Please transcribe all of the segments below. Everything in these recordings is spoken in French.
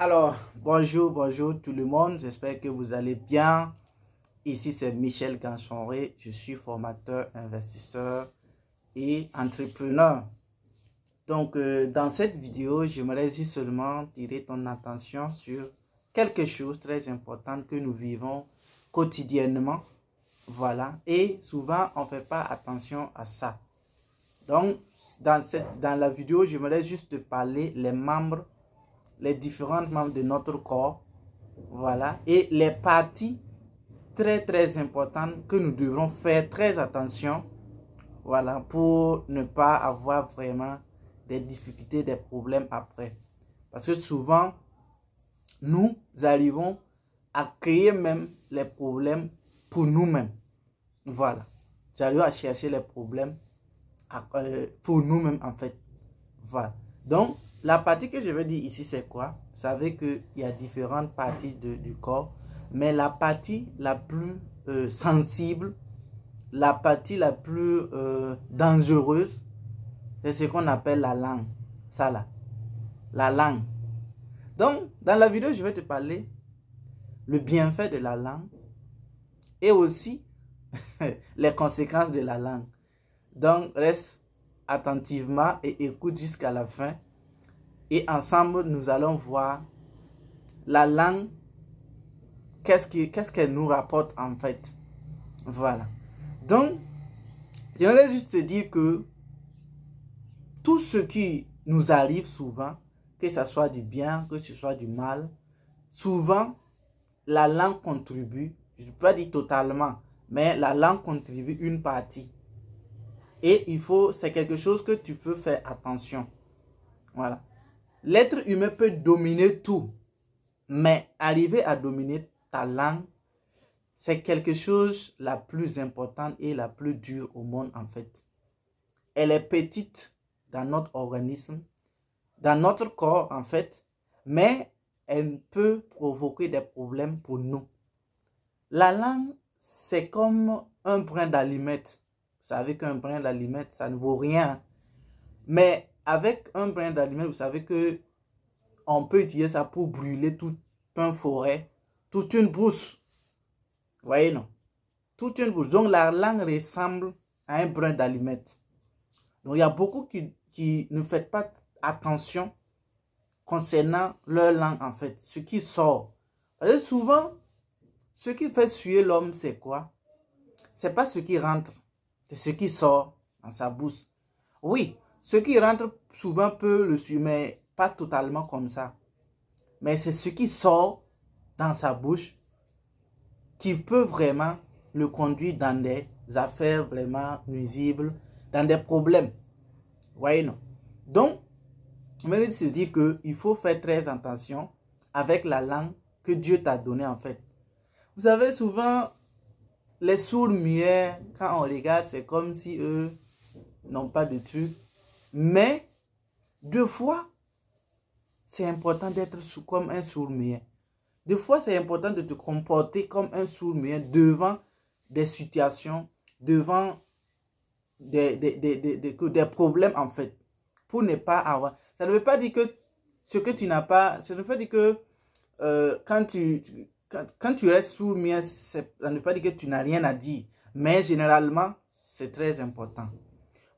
Alors, bonjour, bonjour tout le monde. J'espère que vous allez bien. Ici, c'est Michel Ganchonré. Je suis formateur, investisseur et entrepreneur. Donc, euh, dans cette vidéo, j'aimerais juste seulement tirer ton attention sur quelque chose très important que nous vivons quotidiennement. Voilà. Et souvent, on ne fait pas attention à ça. Donc, dans, cette, dans la vidéo, j'aimerais juste te parler les membres les différents membres de notre corps. Voilà. Et les parties très très importantes que nous devrons faire très attention. Voilà. Pour ne pas avoir vraiment des difficultés, des problèmes après. Parce que souvent, nous arrivons à créer même les problèmes pour nous-mêmes. Voilà. J'arrive à chercher les problèmes euh, pour nous-mêmes en fait. Voilà. Donc, la partie que je veux dire ici, c'est quoi? Vous savez qu'il y a différentes parties du corps, mais la partie la plus euh, sensible, la partie la plus euh, dangereuse, c'est ce qu'on appelle la langue. Ça là, la langue. Donc, dans la vidéo, je vais te parler le bienfait de la langue et aussi les conséquences de la langue. Donc, reste attentivement et écoute jusqu'à la fin et ensemble, nous allons voir la langue, qu'est-ce qu'elle nous rapporte en fait. Voilà. Donc, j'aimerais juste te dire que tout ce qui nous arrive souvent, que ce soit du bien, que ce soit du mal, souvent, la langue contribue, je ne peux pas dire totalement, mais la langue contribue une partie. Et il faut, c'est quelque chose que tu peux faire attention. Voilà. L'être humain peut dominer tout, mais arriver à dominer ta langue, c'est quelque chose la plus importante et la plus dure au monde en fait. Elle est petite dans notre organisme, dans notre corps en fait, mais elle peut provoquer des problèmes pour nous. La langue, c'est comme un brin d'alimette. Vous savez qu'un brin d'alimette, ça ne vaut rien. Mais avec un brin d'aliment, vous savez que on peut utiliser ça pour brûler toute une forêt, toute une brousse. Vous voyez, non? Toute une brousse. Donc, la langue ressemble à un brin d'allumette. Donc, il y a beaucoup qui, qui ne font pas attention concernant leur langue, en fait. Ce qui sort. Parce que souvent, ce qui fait suer l'homme, c'est quoi? C'est pas ce qui rentre, c'est ce qui sort dans sa bouche. Oui, ce qui rentre souvent peut le suivre, mais pas totalement comme ça. Mais c'est ce qui sort dans sa bouche qui peut vraiment le conduire dans des affaires vraiment nuisibles, dans des problèmes. Voyez, non? Donc, je se dire qu'il faut faire très attention avec la langue que Dieu t'a donnée en fait. Vous savez, souvent, les sourds muets, quand on regarde, c'est comme si eux n'ont pas de truc. Mais, deux fois, c'est important d'être comme un sourd -muet. Deux fois, c'est important de te comporter comme un sourd -muet devant des situations, devant des, des, des, des, problèmes, en fait, pour ne pas avoir. Ça ne veut pas dire que ce que tu n'as pas, ça ne veut pas dire que euh, quand, tu, quand, tu restes sourd muet, ça ne veut pas dire que tu n'as rien à dire. Mais généralement, c'est très important.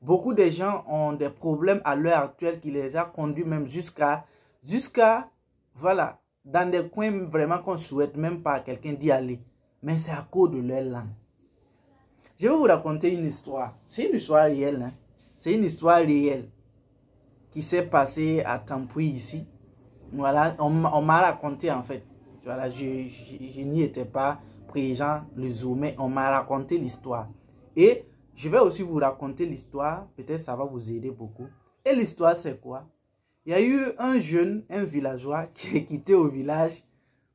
Beaucoup de gens ont des problèmes à l'heure actuelle qui les a conduits même jusqu'à, jusqu'à, voilà, dans des coins vraiment qu'on souhaite même pas quelqu'un d'y aller. Mais c'est à cause de leur langue. Je vais vous raconter une histoire. C'est une histoire réelle. Hein? C'est une histoire réelle qui s'est passée à Tampoui ici. Voilà, on, m'a raconté en fait. Voilà, je, je, n'y étais pas présent le jour, mais on m'a raconté l'histoire. Et je vais aussi vous raconter l'histoire, peut-être ça va vous aider beaucoup. Et l'histoire, c'est quoi? Il y a eu un jeune, un villageois qui est quitté au village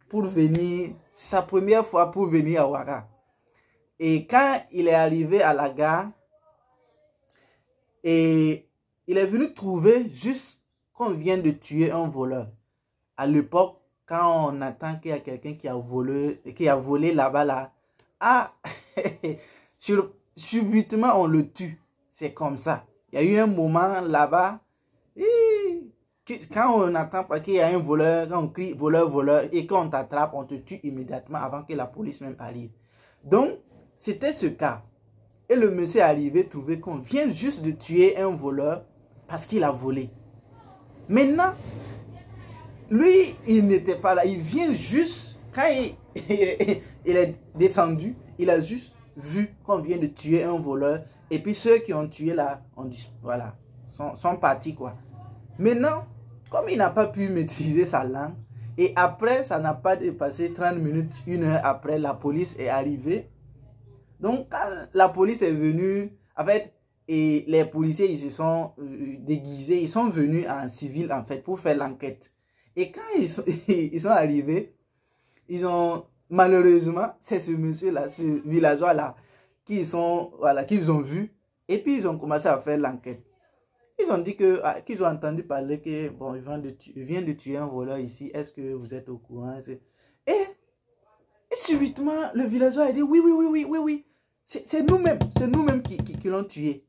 pour venir, sa première fois pour venir à Ouara. Et quand il est arrivé à la gare, et il est venu trouver juste qu'on vient de tuer un voleur. À l'époque, quand on attend qu'il y a quelqu'un qui a volé, qui a volé là-bas, là, ah, sur, subitement on le tue. C'est comme ça. Il y a eu un moment là-bas, quand on attend qu'il y a un voleur, quand on crie voleur, voleur, et qu'on t'attrape, on te tue immédiatement avant que la police même arrive. Donc, c'était ce cas. Et le monsieur est arrivé, trouvé qu'on vient juste de tuer un voleur parce qu'il a volé. Maintenant, lui, il n'était pas là. Il vient juste, quand il est descendu, il a juste vu qu'on vient de tuer un voleur. Et puis ceux qui ont tué là, on, voilà, sont, sont partis quoi. Maintenant, comme il n'a pas pu maîtriser sa langue, et après, ça n'a pas dépassé 30 minutes, une heure après, la police est arrivée. Donc, quand la police est venue, en fait, et les policiers, ils se sont euh, déguisés, ils sont venus en civil, en fait, pour faire l'enquête. Et quand ils sont, ils sont arrivés, ils ont, malheureusement, c'est ce monsieur-là, ce villageois-là, qu'ils voilà, ont vu. Et puis, ils ont commencé à faire l'enquête. Ils ont dit que ah, qu'ils ont entendu parler que bon, il vient de, tuer, de tuer un voleur ici. Est-ce que vous êtes au courant et, subitement, le villageois a dit oui, oui, oui, oui, oui, oui. C'est nous-mêmes, c'est nous-mêmes qui, qui, l'ont tué.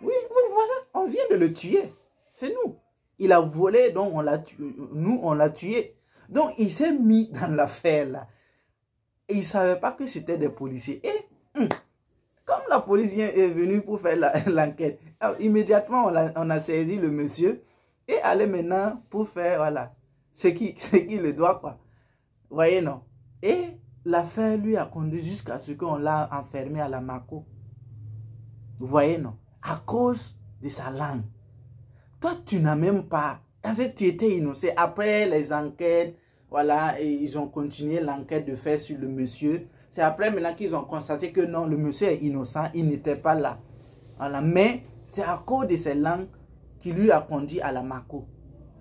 Oui, oui, voilà, on vient de le tuer. C'est nous. Il a volé, donc on l'a nous, on l'a tué. Donc, il s'est mis dans l'affaire là. Et il ne savait pas que c'était des policiers. Et hum, comme la police vient, est venue pour faire l'enquête, immédiatement on a, saisi le monsieur et allait maintenant pour faire voilà, ce qui, ce qui le doit. Quoi. Vous voyez, non? Et l'affaire lui a conduit jusqu'à ce qu'on l'a enfermé à la Mako. Vous voyez, non? À cause de sa langue. Toi, tu n'as même pas... En fait, tu étais innocent. Après les enquêtes, voilà, et ils ont continué l'enquête de faire sur le monsieur. C'est après maintenant qu'ils ont constaté que non, le monsieur est innocent, il n'était pas là. Voilà. Mais c'est à cause de ces langues qui lui a conduit à la Mako.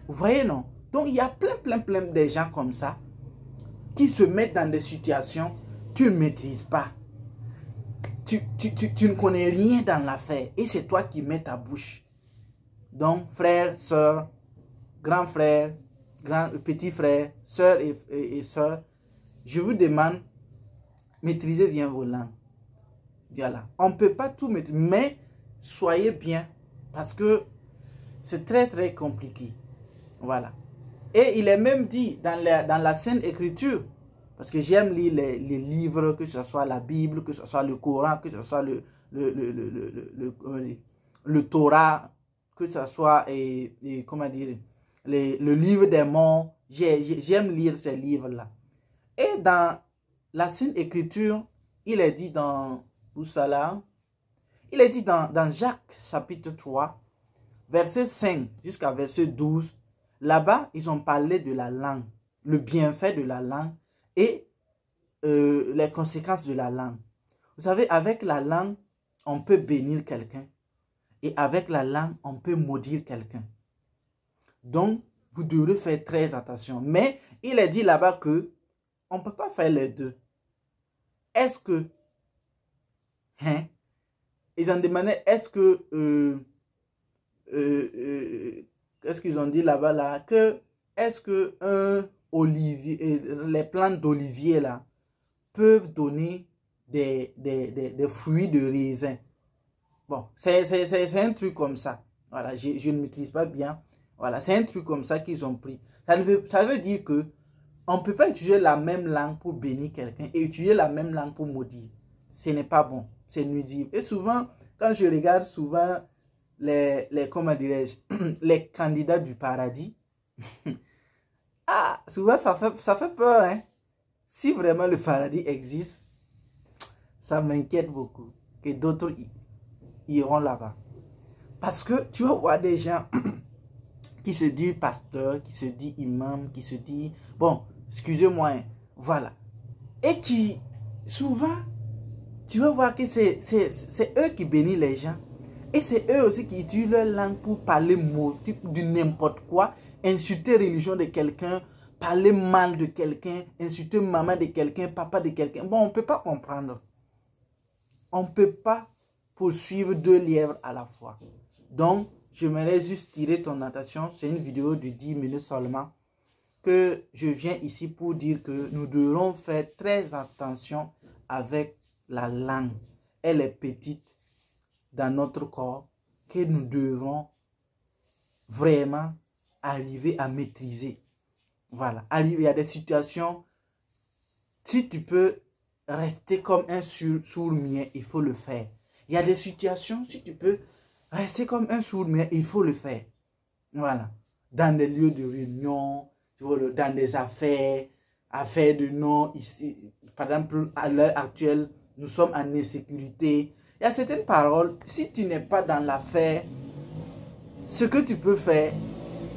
Vous voyez, non? Donc, il y a plein, plein, plein de gens comme ça qui se mettent dans des situations que tu ne maîtrises pas. Tu, tu, tu, ne connais rien dans l'affaire et c'est toi qui mets ta bouche. Donc, frère, soeur, grand frère, grand, petit frère, soeur et, et, je vous demande maîtrisez bien vos langues. Voilà. On ne peut pas tout mettre, mais soyez bien parce que c'est très très compliqué. Voilà. Et il est même dit dans la, dans la Sainte Écriture, parce que j'aime lire les, livres, que ce soit la Bible, que ce soit le Coran, que ce soit le Torah, que ce soit, et, comment dire, le livre des morts. J'aime lire ces livres-là. Et dans la Sainte Écriture, il est dit dans il est dit dans, dans Jacques chapitre 3, verset 5 jusqu'à verset 12, là-bas, ils ont parlé de la langue, le bienfait de la langue et euh, les conséquences de la langue. Vous savez, avec la langue, on peut bénir quelqu'un. Et avec la langue, on peut maudire quelqu'un. Donc, vous devrez faire très attention. Mais il est dit là-bas que on ne peut pas faire les deux. Est-ce que, hein, ils ont demandé, est-ce que, euh, euh, euh, qu'est-ce qu'ils ont dit là-bas, là, que, est-ce que un olivier, les plantes d'olivier, là, peuvent donner des, des, des, fruits de raisin? Bon, c'est un truc comme ça. Voilà, je, je ne maîtrise pas bien. Voilà, c'est un truc comme ça qu'ils ont pris. Ça veut, ça veut dire que on ne peut pas utiliser la même langue pour bénir quelqu'un et utiliser la même langue pour maudire. Ce n'est pas bon, c'est nuisible. Et souvent, quand je regarde souvent les, les comment dirais-je, les candidats du paradis, ah, souvent ça fait, ça fait peur. Hein? Si vraiment le paradis existe, ça m'inquiète beaucoup que d'autres iront là-bas. Parce que tu vas voir des gens qui se disent pasteur, qui se disent imam, qui se disent, bon, excusez-moi, hein. voilà. Et qui, souvent, tu vas voir que c'est eux qui bénissent les gens. Et c'est eux aussi qui utilisent leur langue pour parler de n'importe quoi, insulter religion de quelqu'un, parler mal de quelqu'un, insulter maman de quelqu'un, papa de quelqu'un. Bon, on ne peut pas comprendre. On ne peut pas poursuivre deux lièvres à la fois. Donc, j'aimerais juste tirer ton attention. C'est une vidéo de 10 minutes seulement que je viens ici pour dire que nous devrons faire très attention avec la langue. Elle est petite dans notre corps que nous devons vraiment arriver à maîtriser. Voilà. Il y a des situations, si tu peux rester comme un sourd-mien, il faut le faire. Il y a des situations, si tu peux rester comme un sourd-mien, il faut le faire. Voilà. Dans des lieux de réunion, dans des affaires, affaires de nom, ici, par exemple, à l'heure actuelle, nous sommes en insécurité. Il y a certaines paroles, si tu n'es pas dans l'affaire, ce que tu peux faire,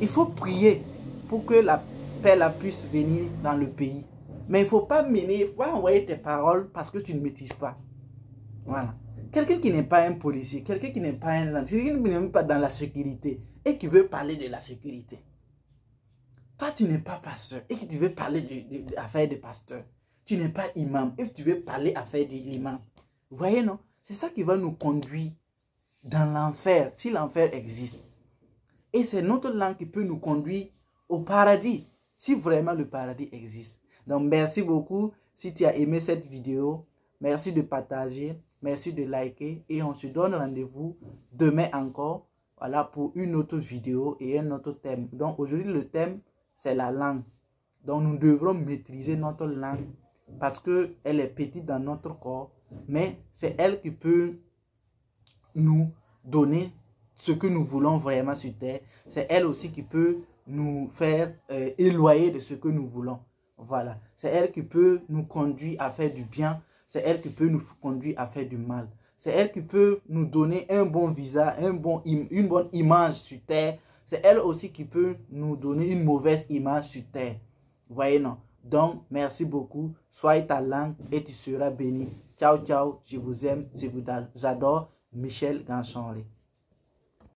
il faut prier pour que la paix la puisse venir dans le pays. Mais il ne faut pas mener, il faut envoyer tes paroles parce que tu ne maîtrises pas. Voilà. Quelqu'un qui n'est pas un policier, quelqu'un qui n'est pas un quelqu'un qui n'est pas dans la sécurité et qui veut parler de la sécurité. Toi, tu n'es pas pasteur et que tu veux parler d'affaires de, de pasteur. Tu n'es pas imam et tu veux parler affaires de l'imam. Vous voyez, non? C'est ça qui va nous conduire dans l'enfer, si l'enfer existe. Et c'est notre langue qui peut nous conduire au paradis, si vraiment le paradis existe. Donc, merci beaucoup. Si tu as aimé cette vidéo, merci de partager, merci de liker. Et on se donne rendez-vous demain encore, voilà, pour une autre vidéo et un autre thème. Donc, aujourd'hui, le thème, c'est la langue. Donc, nous devrons maîtriser notre langue parce qu'elle est petite dans notre corps, mais c'est elle qui peut nous donner ce que nous voulons vraiment sur terre. C'est elle aussi qui peut nous faire euh, éloigner de ce que nous voulons. Voilà. C'est elle qui peut nous conduire à faire du bien. C'est elle qui peut nous conduire à faire du mal. C'est elle qui peut nous donner un bon visage, un bon, une bonne image sur terre. C'est elle aussi qui peut nous donner une mauvaise image sur terre. voyez, non? Donc, merci beaucoup. Soyez ta langue et tu seras béni. Ciao, ciao. Je vous aime. Je vous adore. Michel Ganchonry.